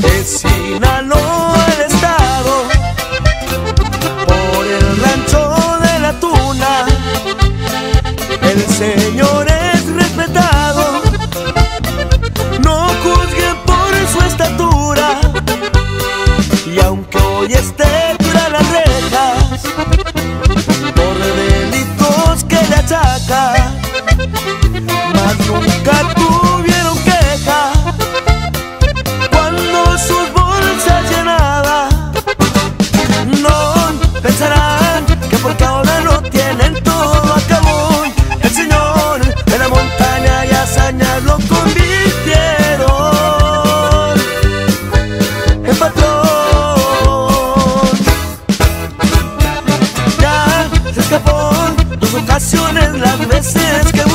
Decidan el estado por el rancho de la tuna, el señor. lo convirtieron en patrón. Ya se escapó dos ocasiones las veces que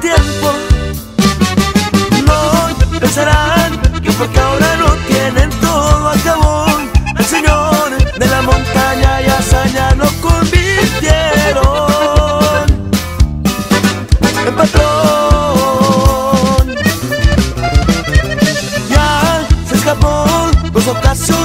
tiempo. No pensarán que porque ahora lo tienen todo acabó. Al Señor de la montaña y hazaña lo convirtieron en patrón. Ya se escapó pues con su ocaso